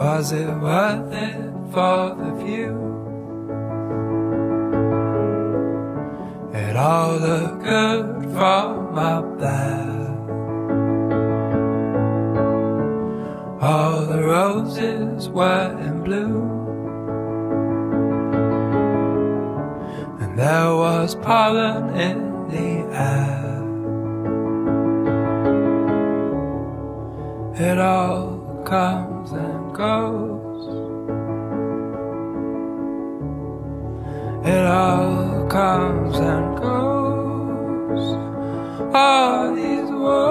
Was it worth it for the view? It all looked good from up there. All the roses were in bloom. And there was pollen in the air. It all comes and goes. It all comes and goes. All these woes.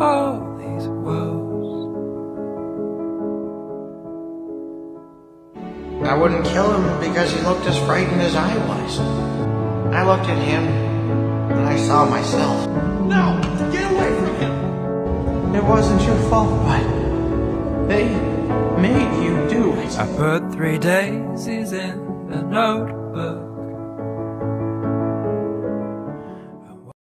All these woes. I wouldn't kill him because he looked as frightened as I was. I looked at him and I saw myself. No! Get away from him! It wasn't your fault, but they made you do it. I put three daisies in the notebook.